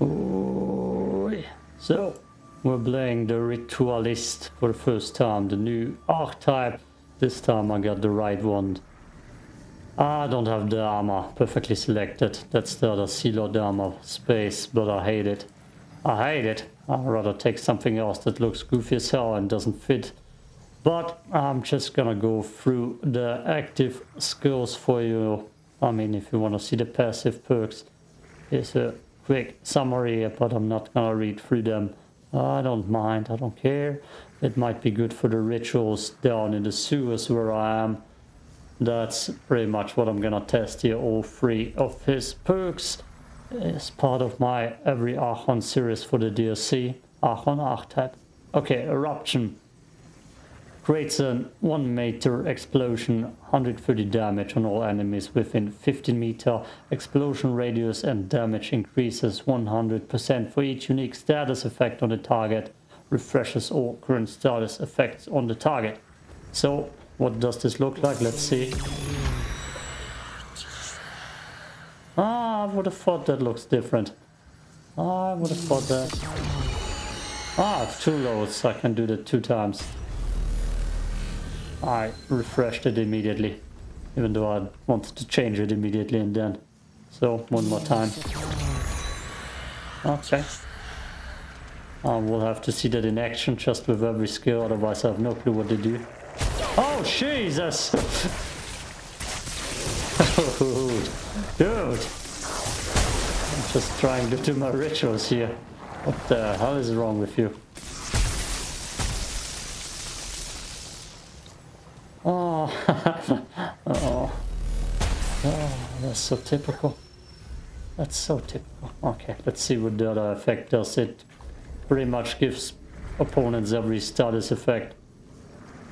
Oh, so we're playing the Ritualist for the first time, the new archetype. This time I got the right one. I don't have the armor perfectly selected. That's the other Sealord armor space, but I hate it. I hate it. I'd rather take something else that looks goofy as hell and doesn't fit. But I'm just gonna go through the active skills for you. I mean, if you want to see the passive perks, here's a quick summary, but I'm not gonna read through them. I don't mind, I don't care. It might be good for the rituals down in the sewers where I am. That's pretty much what I'm gonna test here, all three of his perks is part of my every Archon series for the DLC, Archon Archetype. Okay, Eruption creates a 1 meter explosion, 130 damage on all enemies within 15 meter explosion radius and damage increases 100% for each unique status effect on the target, refreshes all current status effects on the target. So what does this look like? Let's see. Ah, I would have thought that looks different. I would have thought that. Ah, two loads. I can do that two times. I refreshed it immediately. Even though I wanted to change it immediately and then. So, one more time. Okay. I will have to see that in action just with every skill, otherwise I have no clue what to do. Oh, Jesus! Dude, dude. I'm just trying to do my rituals here. What the hell is wrong with you? Oh, oh, that's so typical. That's so typical. Okay, let's see what the other effect does. It pretty much gives opponents every status effect.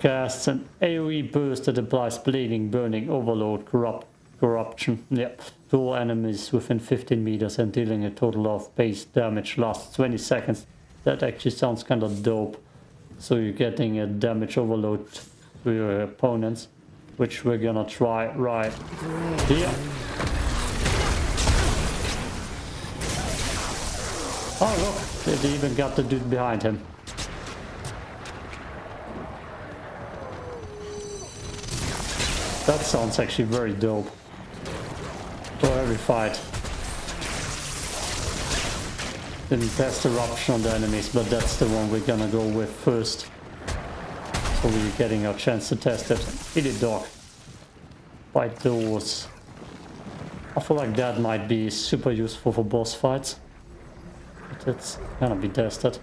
Casts an AoE burst that applies bleeding, burning, overload, corrupt, Corruption, yep. To all enemies within 15 meters and dealing a total of base damage lasts 20 seconds. That actually sounds kind of dope. So you're getting a damage overload to your opponents, which we're gonna try right here. Oh look, it even got the dude behind him. That sounds actually very dope for every fight. Didn't test eruption on the enemies, but that's the one we're gonna go with first. So we're getting our chance to test it. Eat it, dog. Fight doors. I feel like that might be super useful for boss fights. But it's gonna be tested.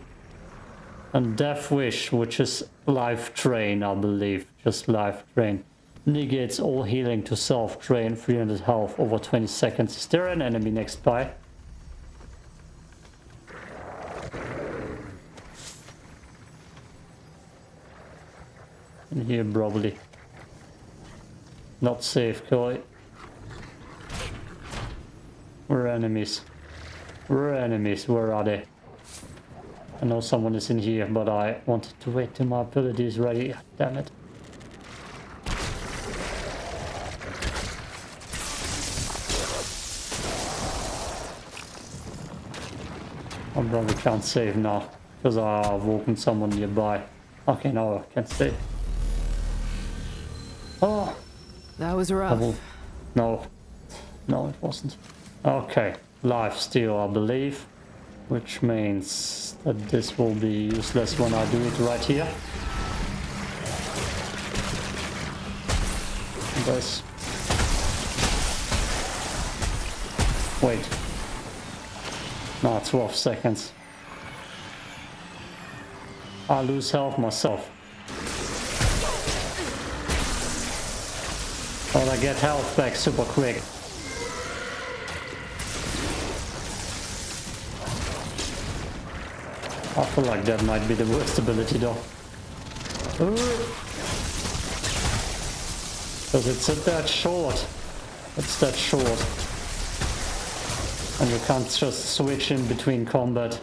And Death Wish, which is Life Drain, I believe. Just Life Drain negates all healing to self, drain 300 health over 20 seconds. Is there an enemy next by? In here probably. Not safe, Koi. Where are enemies? We're enemies? Where are they? I know someone is in here, but I wanted to wait till my ability is ready. Damn it. I probably can't save now because I've woken someone nearby. Okay, now I can't save. Oh, that was rough. Will, no, no, it wasn't. Okay, life steal, I believe, which means that this will be useless when I do it right here. This. Wait, no, 12 seconds. I lose health myself. But I get health back super quick. I feel like that might be the worst ability though. Because it's that short. It's that short. And you can't just switch in between combat.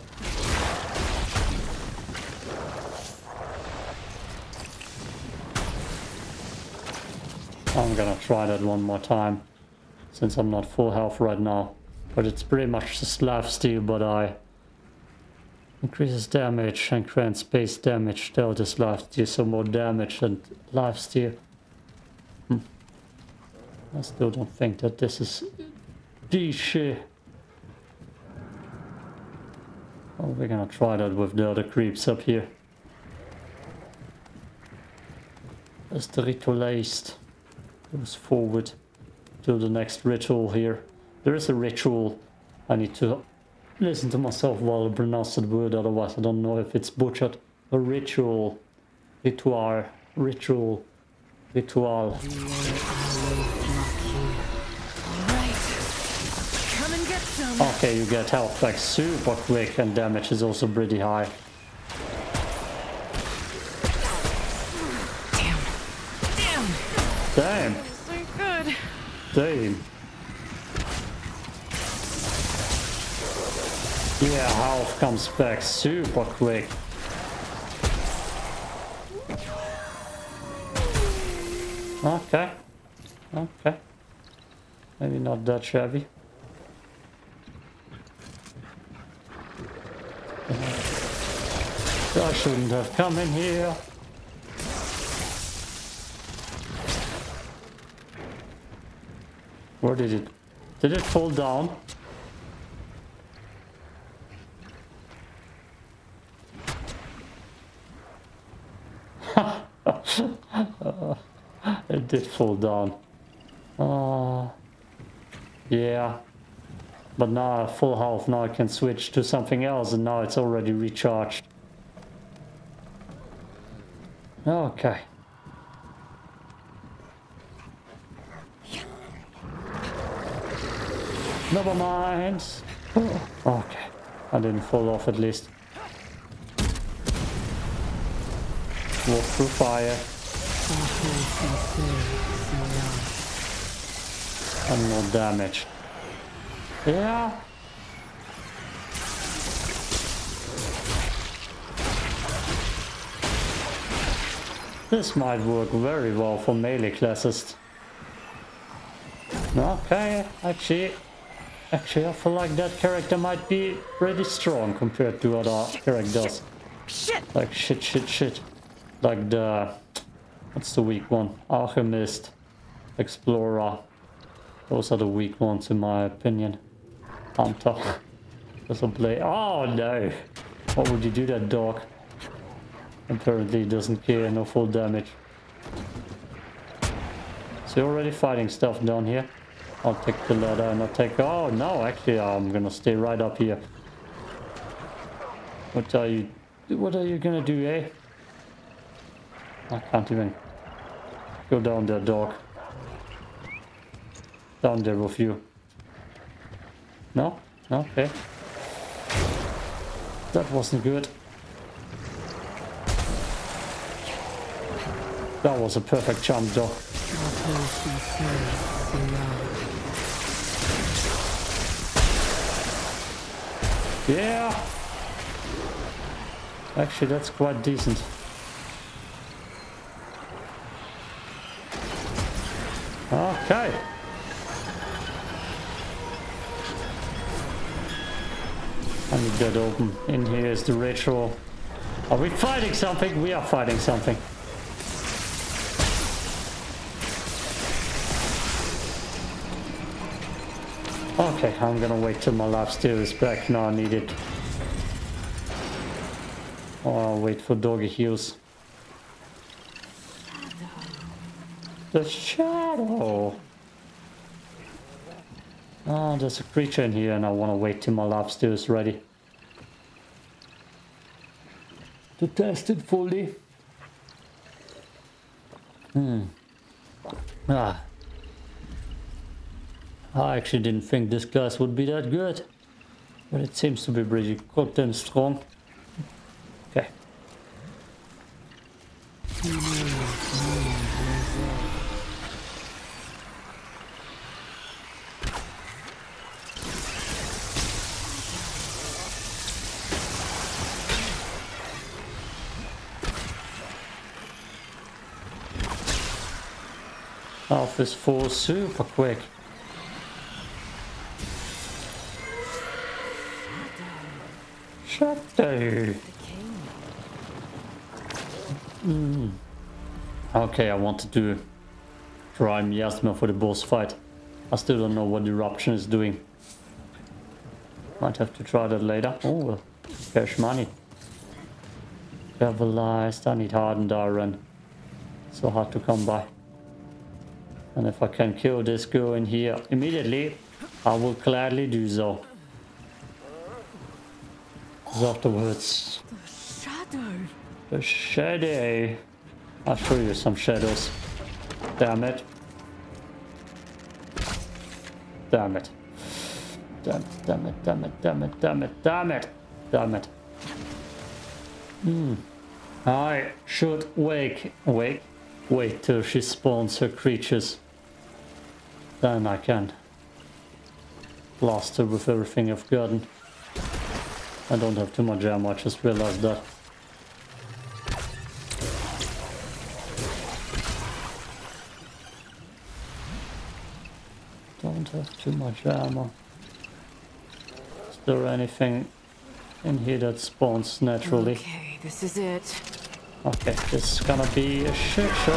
Gonna try that one more time, since I'm not full health right now. But it's pretty much just life steal, but I increases damage and grants base damage. Though this life steal some more damage than life steal. Hmm. I still don't think that this is the shit. Well, we're gonna try that with the other creeps up here. As the ritualist goes forward to the next ritual here. There is a ritual. I need to listen to myself while I pronounce the word, otherwise I don't know if it's butchered. A ritual. Ritual. Ritual. Ritual. Okay, you get health back super quick and damage is also pretty high. Damn. Damn. good. Damn. Yeah, health comes back super quick. Okay. Okay. Maybe not that shabby. I shouldn't have come in here. Where did it... Did it fall down? it did fall down. Oh, yeah. But now full health, now I can switch to something else and now it's already recharged. Okay. Never mind. Oh, okay. I didn't fall off at least. Walk through fire. And more damage. Yeah. This might work very well for melee classes. Okay, actually, actually I feel like that character might be pretty strong compared to other characters. Shit. Like shit, shit, shit. Like the, what's the weak one? Alchemist, Explorer. Those are the weak ones in my opinion. Hunter. Doesn't play. Oh no! What would you do that dog? Apparently doesn't care, no full damage. So you're already fighting stuff down here. I'll take the ladder and I'll take... Oh no, actually I'm gonna stay right up here. What are you... What are you gonna do, eh? I can't even go down there, dog. Down there with you. No? Okay. That wasn't good. That was a perfect jump, though. Yeah. Actually, that's quite decent. Okay. I need that open. In here is the ritual. Are we fighting something? We are fighting something. Okay, I'm gonna wait till my life steal is back. No, I need it. Oh, I'll wait for doggy heals. The shadow! Oh, there's a creature in here and I want to wait till my life steal is ready. To test it fully. Hmm. Ah, I actually didn't think this class would be that good. But it seems to be pretty goddamn strong. Okay. Alpha's full super quick. Mm. Okay, I want to do try miasma for the boss fight. I still don't know what the eruption is doing. Might have to try that later. Oh, well, cash money. Verbalized, I need hardened iron. So hard to come by. And if I can kill this girl in here immediately, I will gladly do so. Afterwards. The shadow. The shadow. I'll show you some shadows. Damn it. Damn it. Damn it, damn it, damn it, damn it, damn it, damn it, damn it. Hmm. I should wake, wake, wait till she spawns her creatures. Then I can blast her with everything I've gotten. I don't have too much ammo, I just realized that. Don't have too much ammo. Is there anything in here that spawns naturally? Okay, this is it. Okay, this is gonna be a shit show.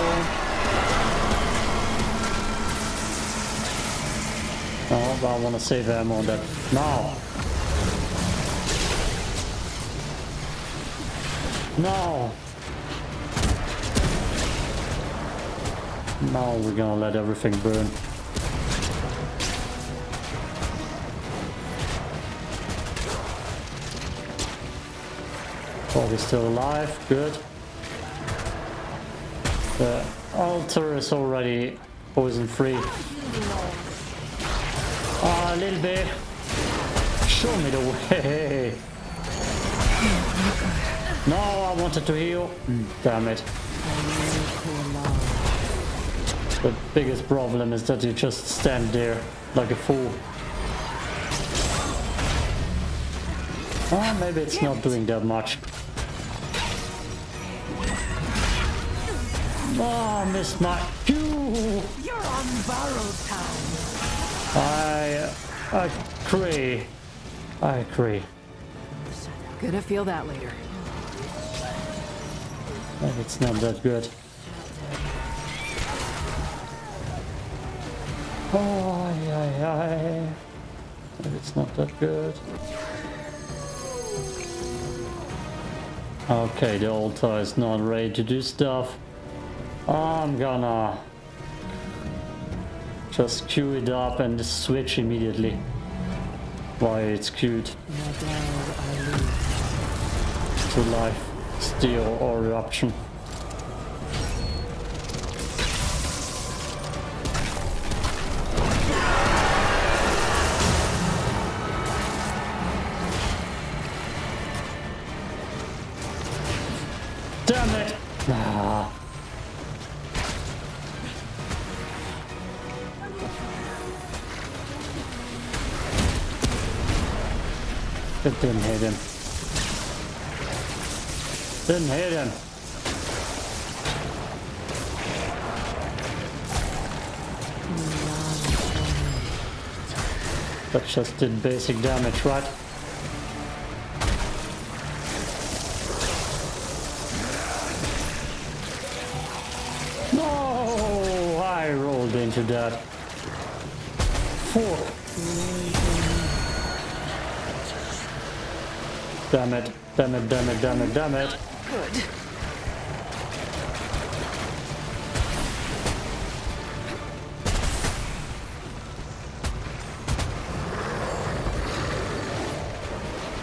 Oh, but I wanna save ammo on that now. No! Now we're gonna let everything burn. Bobby's still alive, good. The altar is already poison free. Ah, a little bit. Show me the way. No, I wanted to heal. Damn it. The biggest problem is that you just stand there like a fool. Oh, maybe it's not doing that much. Ah, oh, I missed my cue. You're on borrowed time. I, I agree. I agree. Gonna feel that later. It's not that good. Oh, aye. Maybe it's not that good. Okay, the altar is not ready to do stuff. I'm gonna just queue it up and switch immediately. Why it's queued to life, steal or eruption. Damn it! Ah. It didn't hit him. That just did basic damage, right? No! I rolled into that. Four. Damn it, damn it, damn it, damn it, damn it. Good.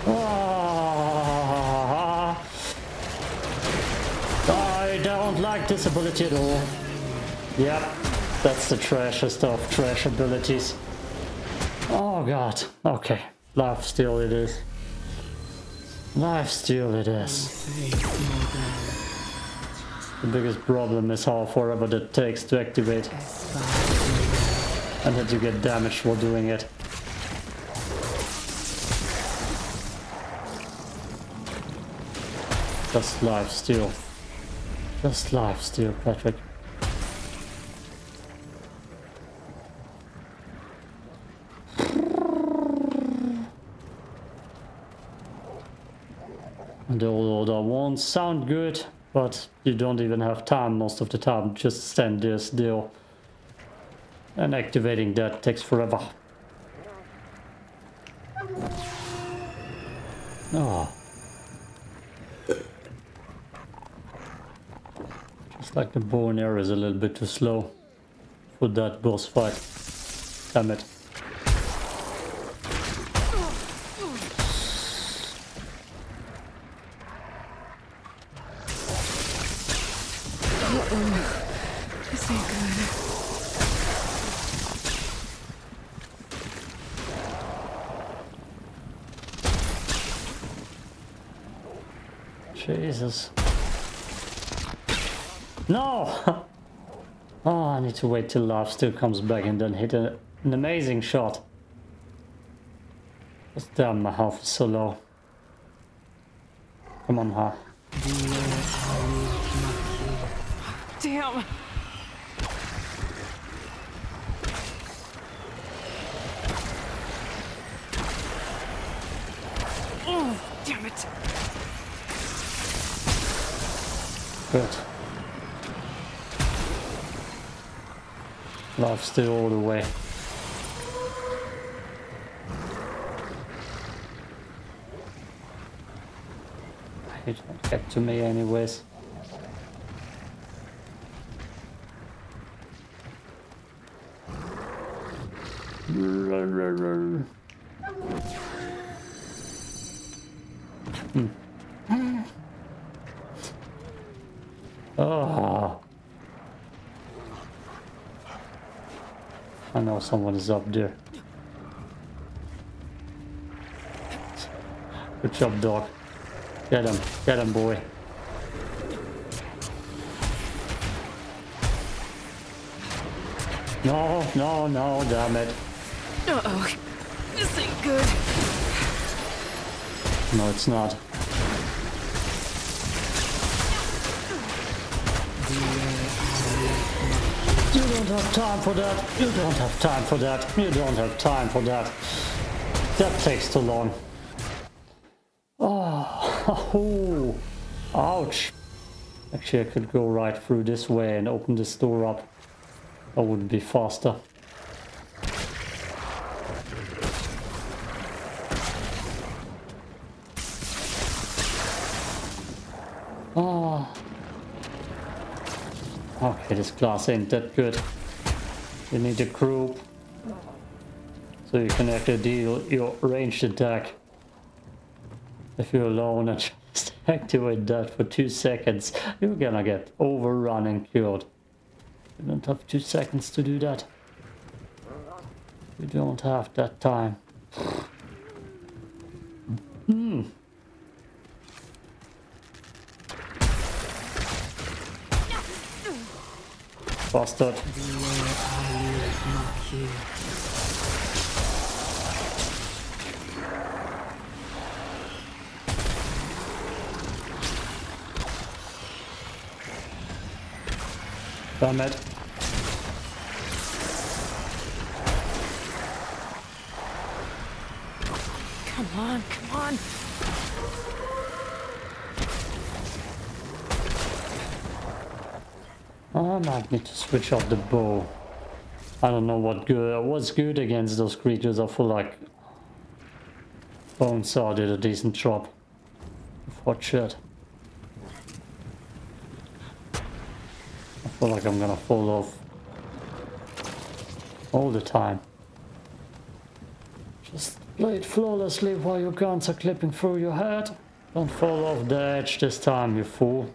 Ah. I don't like this ability at all. Yep, that's the trashest of trash abilities. Oh god, okay. love steal it is. Life steal it is. The biggest problem is how forever that takes to activate. And that you get damaged while doing it. Just life steal. Just life steal, Patrick. The order won't sound good, but you don't even have time most of the time. Just stand there still. And activating that takes forever. Oh. Just like the bow and arrow is a little bit too slow for that boss fight. Damn it. This ain't good. Jesus. No! oh, I need to wait till life steal comes back and then hit a, an amazing shot. Because damn, my health is so low. Come on, Ha. Damn. Oh, damn it. Good. Life steal all the way. It won't get to me anyways. Hmm. Oh. I know someone is up there. Good job, dog. Get him. Get him, boy. No, no, no, damn it. Uh-oh. This ain't good. No, it's not. Don't have time for that. You don't have time for that. You don't have time for that. That takes too long. Oh, ouch. Actually, I could go right through this way and open this door up. That would be faster. Okay, this glass ain't that good. You need a group. So you can actually deal your ranged attack. If you're alone and just activate that for two seconds, you're gonna get overrun and killed. You don't have two seconds to do that. You don't have that time. Hmm. Bastard. Damn it. Come on, come on. Might need to switch off the bow. I don't know what good what's good against those creatures. I feel like Bonesaw did a decent job. What shit. I feel like I'm gonna fall off all the time. Just play it flawlessly while your guns are clipping through your head. Don't fall off the edge this time, you fool.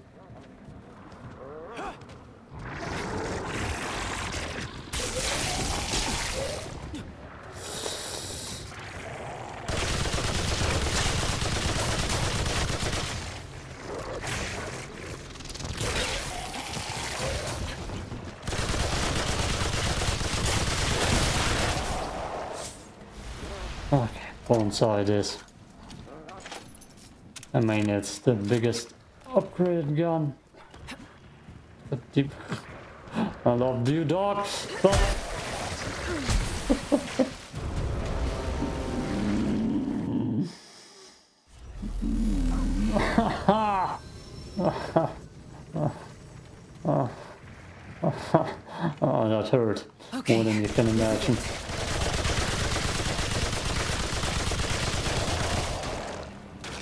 inside is. I mean, it's the biggest upgrade gun. But deep. I love you, dog. Stop. oh, that hurt okay. more than you can imagine.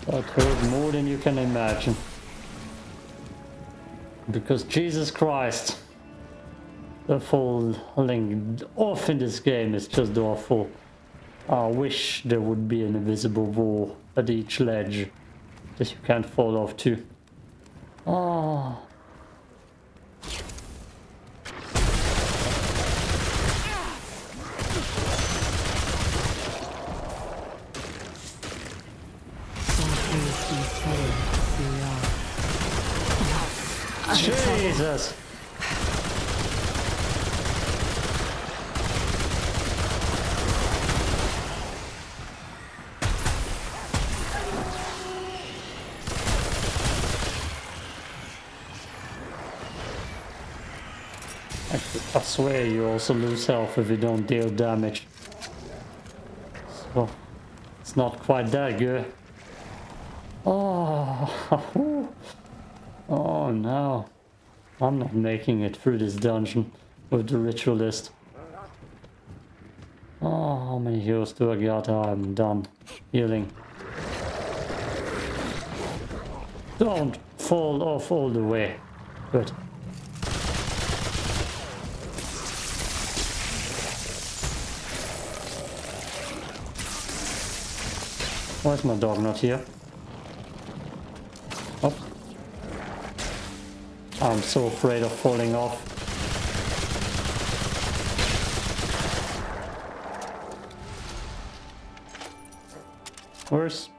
Hurt more than you can imagine. Because Jesus Christ, the falling off in this game is just awful. I wish there would be an invisible wall at each ledge that you can't fall off to. Oh. Jesus! I, swear you also lose health if you don't deal damage. So, it's not quite that good. Oh, oh no. I'm not making it through this dungeon with the ritualist. Oh, how many heals do I got? Oh, I'm done healing. Don't fall off all the way. Good. Why is my dog not here? I'm so afraid of falling off. Where's...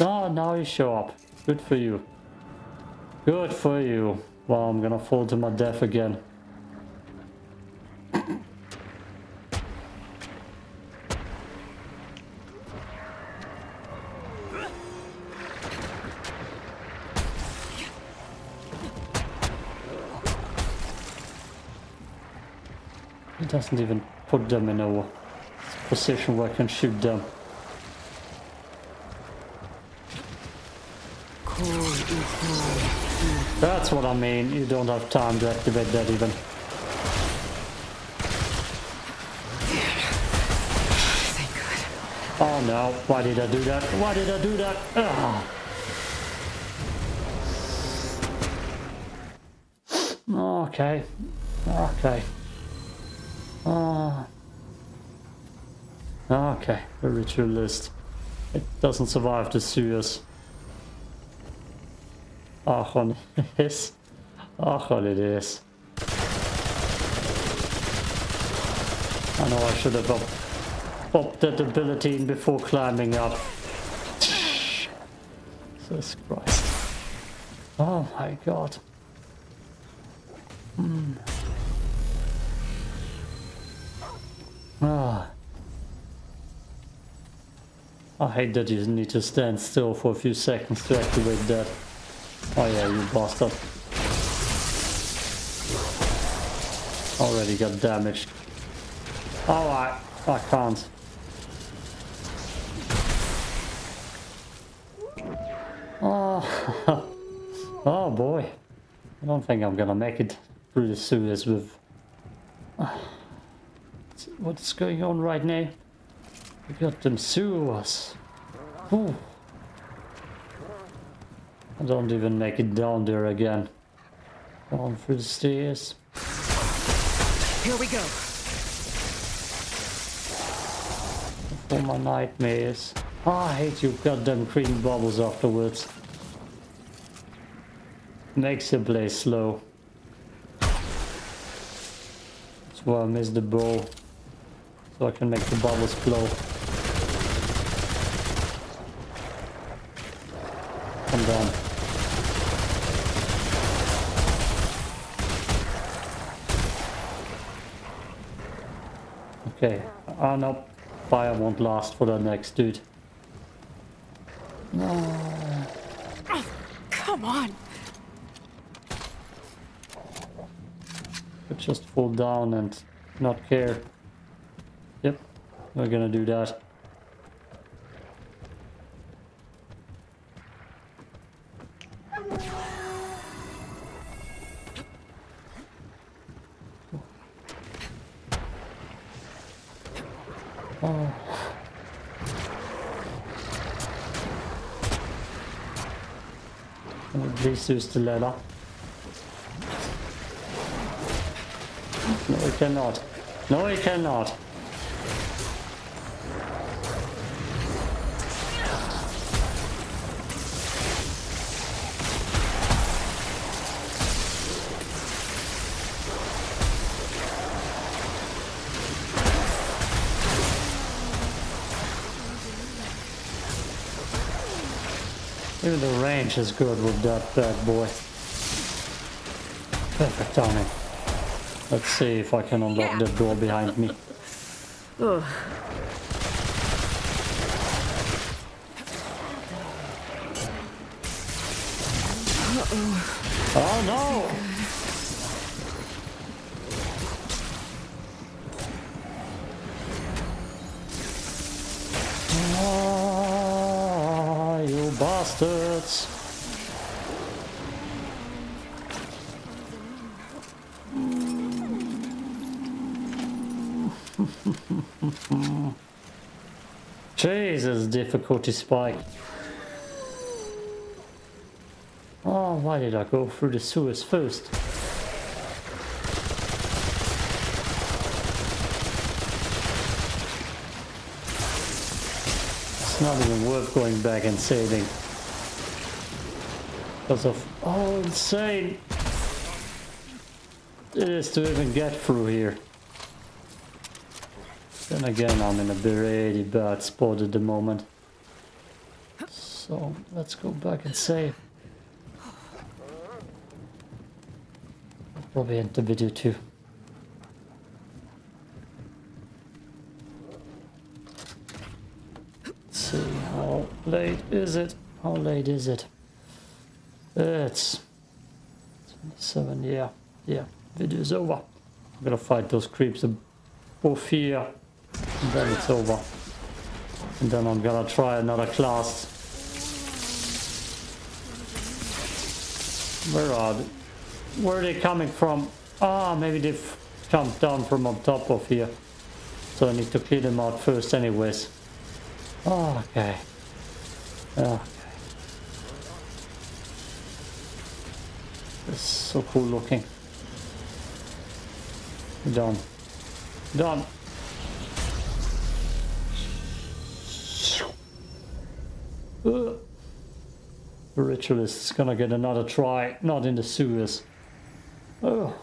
Oh, now you show up. Good for you. Good for you. Well, I'm gonna fall to my death again. Doesn't even put them in a position where I can shoot them. That's what I mean. You don't have time to activate that even. Oh no, why did I do that? Why did I do that? Ah. Okay. Okay. Ah. Okay, the ritualist. It doesn't survive the sewers. Archon is. Archon it is. I know I should have up, popped that ability in before climbing up. Jesus Christ. Oh my god. Hmm. Ah. I hate that you need to stand still for a few seconds to activate that. Oh yeah, you bastard. Already got damaged. Oh, I, I can't. Oh, oh boy. I don't think I'm gonna make it through the sewers with... What's going on right now? We got them sewers. Ooh. I don't even make it down there again. Down through the stairs. Here we go. For my nightmares. Oh, I hate you goddamn green bubbles afterwards. Makes the play slow. That's why I miss the bow. So I can make the bubbles flow. Come down. Okay. Oh no. Fire won't last for the next dude. No. Come on. Could just fall down and not care. Yep, we're gonna do that. Oh. Please use the ladder? No, we cannot. No, we cannot. Even the range is good with that bad boy. Perfect timing. Let's see if I can unlock the door behind me. Ugh. Oh no! Jesus, difficulty spike. Oh, why did I go through the sewers first? It's not even worth going back and saving. Because of how insane it is to even get through here. Then again, I'm in a really bad spot at the moment. So let's go back and save. Probably end the video too. Let's see, how late is it? How late is it? It's 27, yeah, yeah, video's over. I'm gonna fight those creeps both here, then it's over. And then I'm gonna try another class. Where are they? Where are they coming from? Ah, maybe they've come down from on top of here. So I need to clear them out first anyways. Oh, okay. Okay. This is so cool looking. Done. Done. Uh. The ritualist is gonna get another try, not in the sewers. Oh.